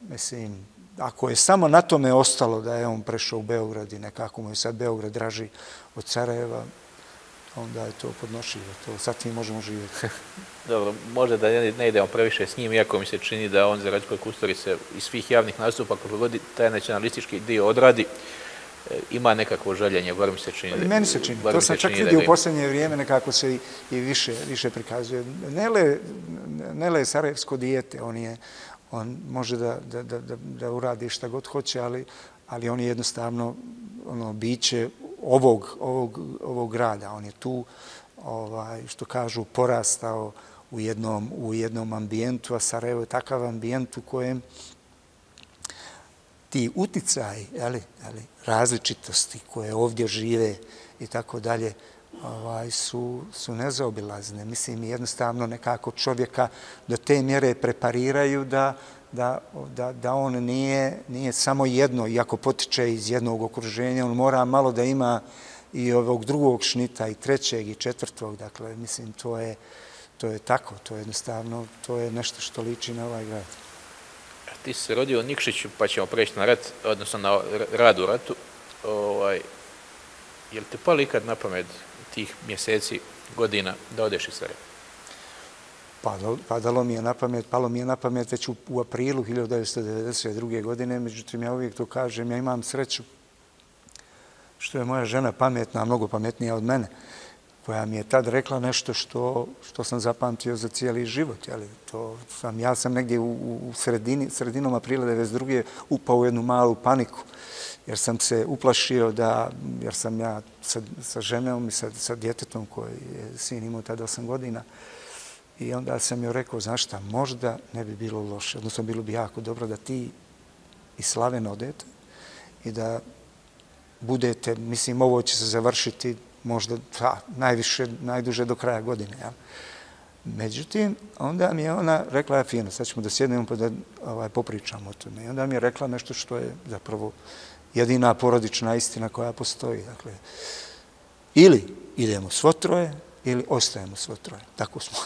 mislim, ako je samo na tome ostalo da je on prešao u Beograd i nekako mu je sad Beograd draži od Sarajeva, onda je to podnošivo. To sad tim možemo živjeti. Dobro, možda da ne idemo previše s njim, iako mi se čini da on za Radikoj Kustori se iz svih javnih nastupa kako god taj nacionalistički dio odradi, e, ima nekakvo željenje, gore mi se čini. Da, Meni se čini, to sam čak vidio u posljednje vrijeme, nekako se i, i više, više prikazuje. Nele, Nele je sarajevsko dijete, on, je, on može da, da, da, da uradi šta god hoće, ali, ali on je jednostavno ono, biće ovog, ovog, ovog grada. On je tu, ovaj, što kažu, porastao u jednom, u jednom ambijentu, a Sarajevo je takav ambijent u kojem ti uticaj, ali, ali, različitosti koje ovdje žive i tako dalje, ovaj, su, su nezaobilazne. Mislim, jednostavno nekako čovjeka do te mjere prepariraju da, da, da, da on nije, nije samo jedno, iako potiče iz jednog okruženja, on mora malo da ima i ovog drugog šnita, i trećeg, i četvrtog. Dakle, mislim, to je, to je tako, to je jednostavno, to je nešto što liči na ovaj grad. Ti si se rodio u Nikšiću, pa ćemo preći na rat, odnosno na rad u ratu. Ovaj, je li te pali ikad na pamet tih mjeseci, godina da odeš iz Sarajeva? Padalo mi je na pamet, palo mi je na pamet već u, u aprilu 1992. godine, međutim ja uvijek to kažem, ja imam sreću što je moja žena pametna, mnogo pametnija od mene, koja mi je tad rekla nešto što, što sam zapamtio za cijeli život. Jeli, to sam, ja sam negdje u, u sredini, sredinom aprila 1992. upao u jednu malu paniku, jer sam se uplašio da, jer sam ja sa, sa ženom i sa, sa djetetom koji je sin imao tada 8 godina, I onda sam joj rekao, znaš šta, možda ne bi bilo loše, odnosno bilo bi jako dobro da ti i Slaven odete i da budete, mislim, ovo će se završiti možda pa, najviše, najduže do kraja godine. Ja. Međutim, onda mi je ona rekla, ja fino, sad ćemo da sjednemo pa da ovaj, popričamo o tome. I onda mi je rekla nešto što je zapravo jedina porodična istina koja postoji. Dakle, ili idemo svo troje, ili ostajemo svo troje. Tako smo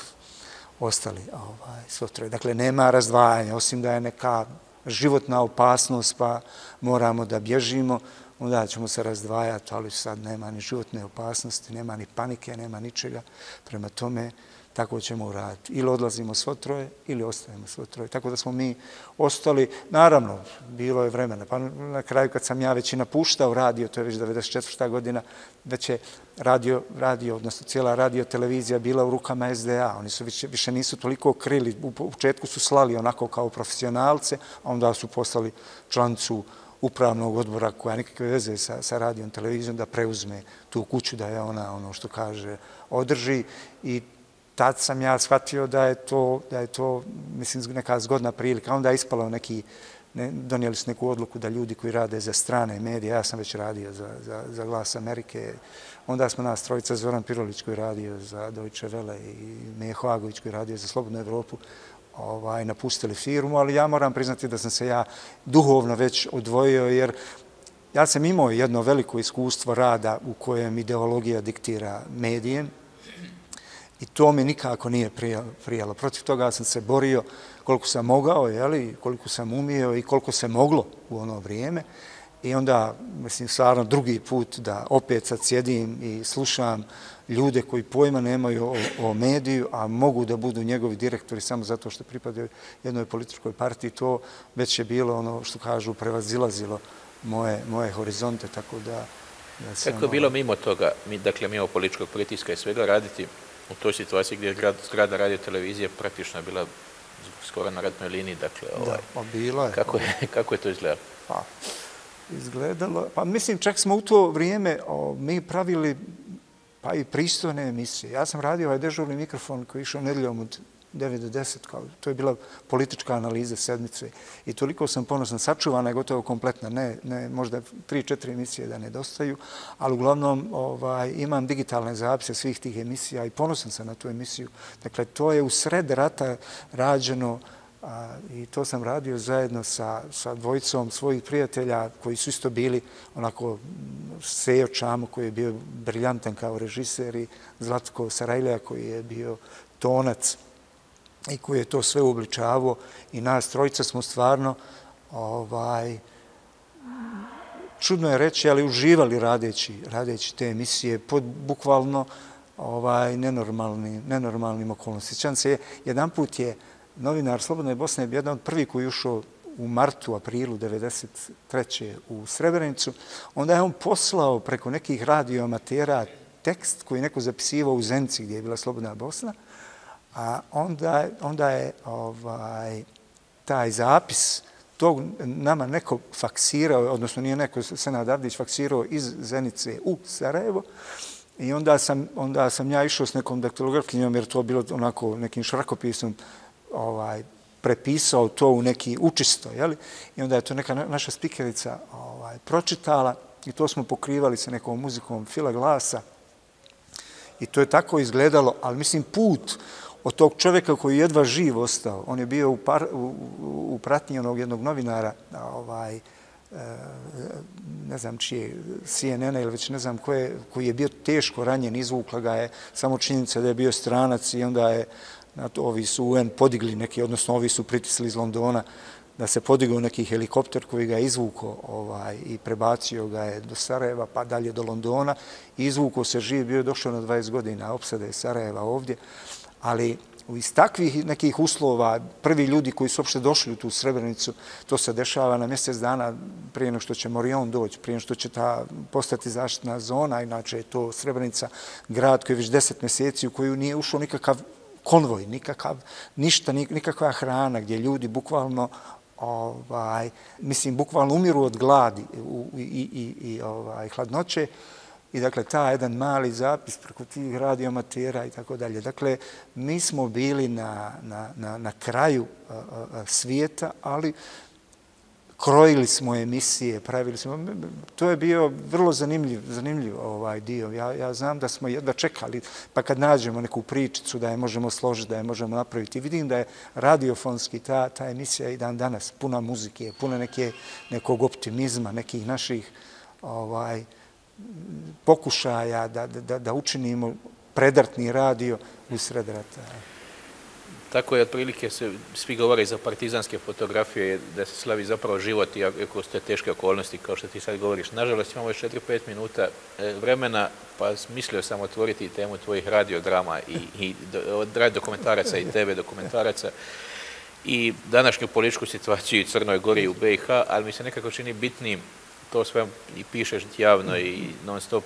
ostali ovaj, svo. Dakle, nema razdvajanja, osim da je neka životna opasnost, pa moramo da bježimo, onda ćemo se razdvajati, ali sad nema ni životne opasnosti, nema ni panike, nema ničega. Prema tome, tako ćemo uraditi. Ili odlazimo svo troje, ili ostajemo svo troje. Tako da smo mi ostali, naravno, bilo je vremena. Pa na kraju kad sam ja već i napuštao radio, to je već 94. godina, već je radio, radio odnosno cijela radio televizija bila u rukama SDA. Oni su više, više nisu toliko krili. U početku su slali onako kao profesionalce, a onda su poslali člancu upravnog odbora koja nikakve veze sa, sa radijom, televizijom, da preuzme tu kuću, da je ona, ono što kaže, održi i tad sam ja shvatio da je to, da je to mislim, neka zgodna prilika. Onda je ispalo neki, ne, donijeli su neku odluku da ljudi koji rade za strane medije, ja sam već radio za, za, za glas Amerike, onda smo nas trojica, Zoran Pirolić koji radio za Deutsche Welle i Meho Agović koji radio za Slobodnu Evropu, ovaj, napustili firmu, ali ja moram priznati da sam se ja duhovno već odvojio, jer ja sam imao jedno veliko iskustvo rada u kojem ideologija diktira medijem i to mi nikako nije prijalo. Protiv toga sam se borio koliko sam mogao, jeli, koliko sam umio i koliko se moglo u ono vrijeme. I onda, mislim, stvarno drugi put da opet sad sjedim i slušam ljude koji pojma nemaju o, o mediju, a mogu da budu njegovi direktori samo zato što pripadaju jednoj političkoj partiji, to već je bilo ono što kažu prevazilazilo moje, moje horizonte, tako da... da Kako je bilo mimo toga, mi, dakle, mimo političkog pritiska i svega raditi u toj situaciji gdje je grad, zgrada radio televizije praktično je bila skoro na ratnoj liniji, dakle, ovaj, da, pa je. Kako je, kako je to izgledalo? Pa, izgledalo, pa mislim, čak smo u to vrijeme o, mi pravili pa i pristojne emisije. Ja sam radio ovaj dežurni mikrofon koji je išao nedeljom od 9 do 10, kao, to je bila politička analiza sedmice i toliko sam ponosan, sačuvana je gotovo kompletna, ne, ne možda 3-4 emisije da nedostaju, ali uglavnom ovaj, imam digitalne zapise svih tih emisija i ponosan sam na tu emisiju. Dakle, to je u sred rata rađeno A, I to sam radio zajedno sa, sa dvojicom svojih prijatelja koji su isto bili onako Sejo Čamo koji je bio briljantan kao režiser i Zlatko Sarajlija koji je bio tonac i koji je to sve uobličavao i nas trojica smo stvarno ovaj, čudno je reći, ali uživali radeći, radeći te emisije pod bukvalno ovaj, nenormalni, nenormalnim okolnosti. Sjećam se, jedan put je novinar Slobodne Bosne bio jedan od prvi koji ušao u martu, aprilu 1993. u Srebrenicu, onda je on poslao preko nekih radioamatera tekst koji je neko zapisivao u Zenci gdje je bila Slobodna Bosna, a onda, onda je ovaj, taj zapis tog nama neko faksirao, odnosno nije neko, Senad Avdić faksirao iz Zenice u Sarajevo, I onda sam, onda sam ja išao s nekom daktilografkinjom, jer to bilo onako nekim šrakopisom, ovaj, prepisao to u neki učisto, jeli? I onda je to neka naša spikerica ovaj, pročitala i to smo pokrivali sa nekom muzikom fila glasa. I to je tako izgledalo, ali mislim put od tog čovjeka koji je jedva živ ostao, on je bio u, par, u, u pratnji onog jednog novinara, ovaj, e, ne znam čije, CNN ili već ne znam koje, koji je bio teško ranjen, izvukla ga je samo činjenica da je bio stranac i onda je na to, ovi su UN podigli neki, odnosno ovi su pritisli iz Londona da se podigao neki helikopter koji ga je izvuko ovaj, i prebacio ga je do Sarajeva pa dalje do Londona. Izvuko se živ, bio je došao na 20 godina opsade Sarajeva ovdje, ali iz takvih nekih uslova, prvi ljudi koji su uopšte došli u tu Srebrenicu, to se dešava na mjesec dana prije nego što će Morion doći, prije nego što će ta postati zaštitna zona, inače je to Srebrenica, grad koji je već deset mjeseci u koju nije ušao nikakav konvoj, nikakav, ništa, nikakva hrana, gdje ljudi bukvalno ovaj, mislim, bukvalno umiru od gladi i, i, i, i ovaj, hladnoće. I dakle, ta jedan mali zapis preko tih radiomatera i tako dalje. Dakle, mi smo bili na, na, na, na kraju a, a, svijeta, ali krojili smo emisije, pravili smo, to je bio vrlo zanimljiv, zanimljiv ovaj dio. Ja, ja znam da smo jedva čekali, pa kad nađemo neku pričicu da je možemo složiti, da je možemo napraviti, vidim da je radiofonski ta, ta emisija i dan danas puna muzike, puna neke, nekog optimizma, nekih naših ovaj, pokušaja da, da, da učinimo predartni radio u sred rata. Tako je, otprilike se svi govore za partizanske fotografije, da se slavi zapravo život i ako ste teške okolnosti, kao što ti sad govoriš. Nažalost, imamo još 4-5 minuta e, vremena, pa mislio sam otvoriti temu tvojih radiodrama i, i od dokumentaraca i tebe dokumentaraca i današnju političku situaciju u Crnoj Gori i u BiH, ali mi se nekako čini bitnim to sve i pišeš javno i non stop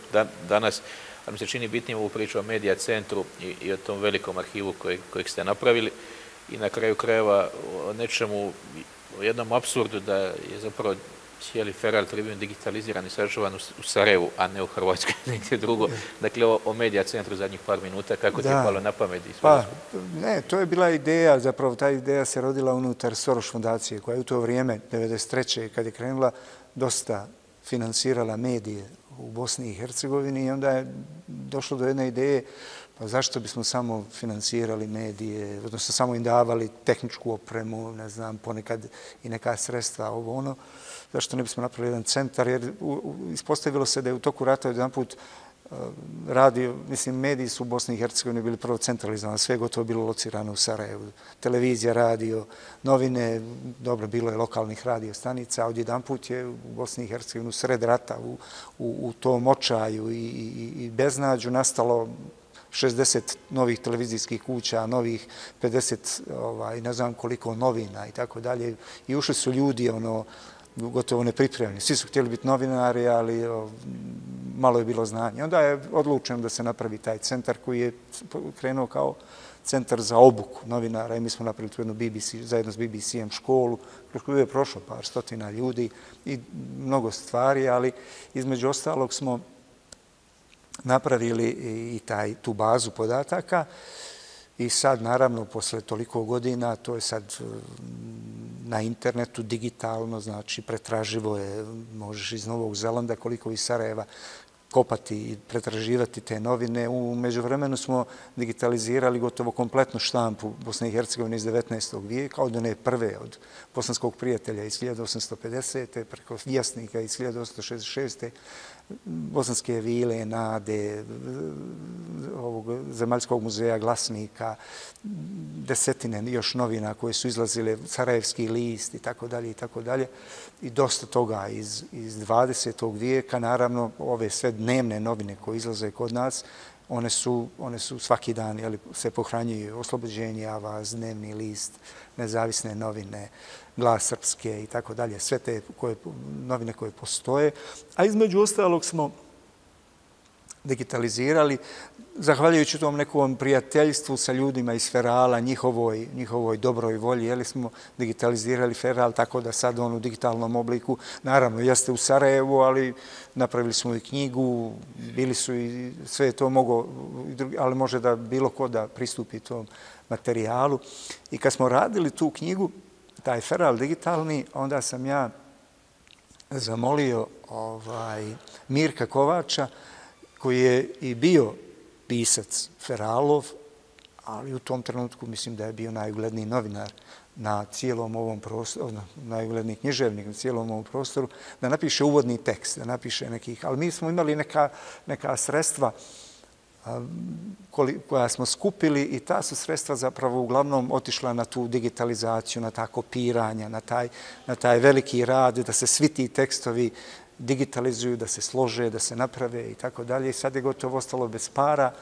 danas, ali mi se čini bitnijim ovu priču o medija centru i, i o tom velikom arhivu kojeg ste napravili i na kraju krajeva o nečemu, o jednom absurdu da je zapravo cijeli Feral Tribune digitaliziran i sačuvan u Sarajevu, a ne u Hrvatskoj, nekde drugo. Dakle, o, o medija centru zadnjih par minuta, kako ti je palo na pamet? Pa, ne, to je bila ideja, zapravo ta ideja se rodila unutar Soros fondacije, koja je u to vrijeme, 1993. kad je krenula, dosta finansirala medije u Bosni i Hercegovini i onda je došlo do jedne ideje pa zašto bismo samo finansirali medije, odnosno samo im davali tehničku opremu, ne znam, ponekad i neka sredstva, ovo ono, zašto ne bismo napravili jedan centar, jer ispostavilo se da je u toku rata jedan put radio, mislim, mediji su u Bosni i Hercegovini bili prvo centralizovani, sve gotovo bilo locirano u Sarajevu. Televizija, radio, novine, dobro, bilo je lokalnih radio stanica, a odjedan put je u Bosni i Hercegovini u sred rata, u, u, u tom očaju i, i, i beznađu nastalo 60 novih televizijskih kuća, novih 50, ovaj, ne znam koliko novina i tako dalje. I ušli su ljudi, ono, gotovo nepripremljeni. Svi su htjeli biti novinari, ali malo je bilo znanje. Onda je odlučeno da se napravi taj centar koji je krenuo kao centar za obuku novinara i mi smo napravili tu jednu BBC, zajedno s BBC-em školu, kroz koju je prošlo par stotina ljudi i mnogo stvari, ali između ostalog smo napravili i taj, tu bazu podataka i sad, naravno, posle toliko godina, to je sad e, na internetu digitalno, znači pretraživo je, možeš iz Novog Zelanda koliko iz Sarajeva kopati i pretraživati te novine. U međuvremenu smo digitalizirali gotovo kompletnu štampu Bosne i Hercegovine iz 19. vijeka, od one prve od bosanskog prijatelja iz 1850. preko jasnika iz 1866. Bosanske vile, nade, ovog Zemaljskog muzeja, glasnika, desetine još novina koje su izlazile, Sarajevski list i tako dalje i tako dalje. I dosta toga iz, iz 20. vijeka, naravno ove sve dnevne novine koje izlaze kod nas, one su, one su svaki dan, jeli, se pohranjuju oslobođenje, avaz, dnevni list, nezavisne novine, glas srpske i tako dalje, sve te koje, novine koje postoje. A između ostalog smo digitalizirali, zahvaljujući tom nekom prijateljstvu sa ljudima iz Ferala, njihovoj, njihovoj dobroj volji, jeli smo digitalizirali Feral tako da sad on u digitalnom obliku, naravno jeste u Sarajevu, ali napravili smo i knjigu, bili su i sve to mogo, ali može da bilo ko da pristupi tom materijalu. I kad smo radili tu knjigu, taj Feral digitalni, onda sam ja zamolio ovaj, Mirka Kovača, koji je i bio pisac Feralov, ali u tom trenutku mislim da je bio najugledniji novinar na cijelom ovom prostoru, najugledniji književnik na cijelom ovom prostoru, da napiše uvodni tekst, da napiše nekih, ali mi smo imali neka, neka sredstva um, koja smo skupili i ta su sredstva zapravo uglavnom otišla na tu digitalizaciju, na ta kopiranja, na taj, na taj veliki rad, da se svi ti tekstovi digitalizuju, da se slože, da se naprave i tako dalje. I sad je gotovo ostalo bez para.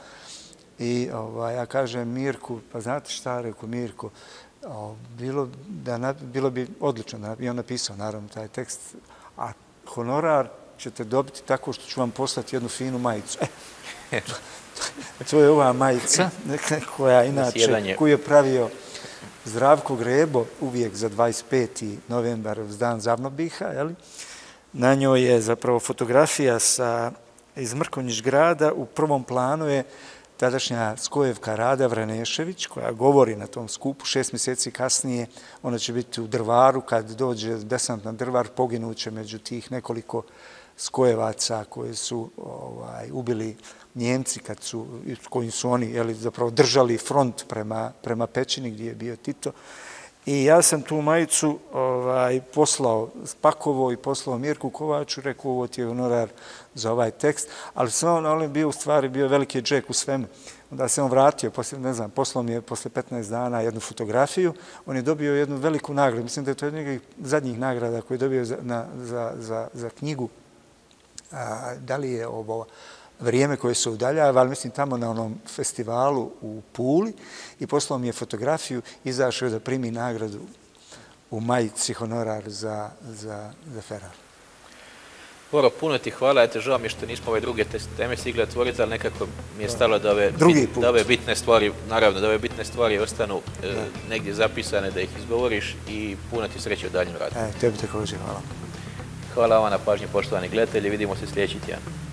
I ovaj, ja kažem Mirku, pa znate šta, reku Mirku, bilo, da, bilo bi odlično da bi on napisao naravno taj tekst, a honorar ćete dobiti tako što ću vam poslati jednu finu majicu. E, to je ova majica koja inače, koju je pravio Zdravko Grebo uvijek za 25. novembar, uz dan Zavnobiha, jel'i? Na njoj je zapravo fotografija sa, iz Mrkonjiš grada. U prvom planu je tadašnja Skojevka Rada Vranešević, koja govori na tom skupu. Šest mjeseci kasnije ona će biti u drvaru. Kad dođe desant na drvar, poginuće među tih nekoliko Skojevaca koje su ovaj, ubili Njemci kad su, kojim su oni jeli, zapravo držali front prema, prema pećini gdje je bio Tito. I ja sam tu majicu ovaj, poslao Pakovo i poslao Mirku Kovaču, rekao ovo ti je honorar za ovaj tekst, ali sam on, on bio u stvari bio veliki džek u svemu. Onda se on vratio, poslije, ne znam, poslao mi je posle 15 dana jednu fotografiju, on je dobio jednu veliku nagradu, mislim da je to jedna od zadnjih nagrada koju je dobio za, na, za, za, za knjigu. A, da li je ovo vrijeme koje se udaljava, ali mislim tamo na onom festivalu u Puli i poslao mi je fotografiju, izašao da primi nagradu u majici honorar za, za, za Ferrar. Boro, puno ti hvala, eto, žao mi što nismo ove druge teme stigli otvoriti, ali nekako mi je stalo da ove, bit, da ove bitne stvari, naravno, da ove bitne stvari ostanu e, negdje zapisane, da ih izgovoriš i puno ti sreće u daljem radu. E, tebi također, hvala. Hvala vam na pažnji, poštovani gledatelji, vidimo se sljedeći tjedan.